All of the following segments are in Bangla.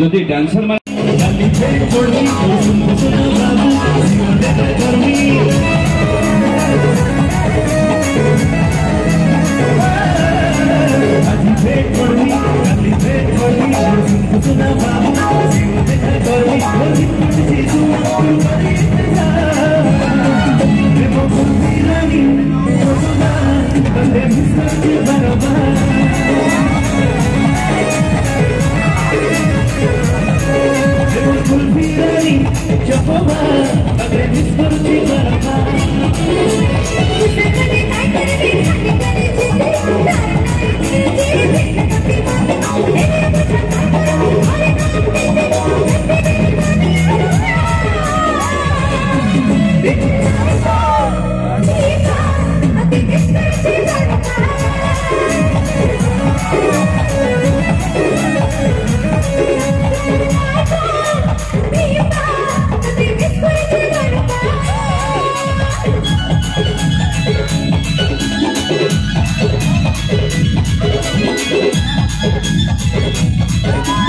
যদি ডান্সার মানে woman, a baby's for the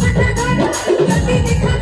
दिखा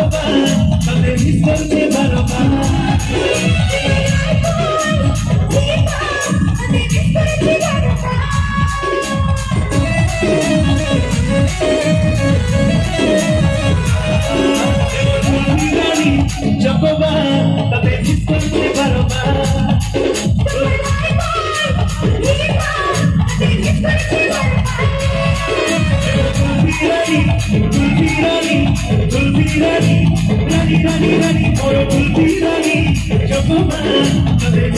sopa, donde रानी कोई बोलती रानी जब मैं अरे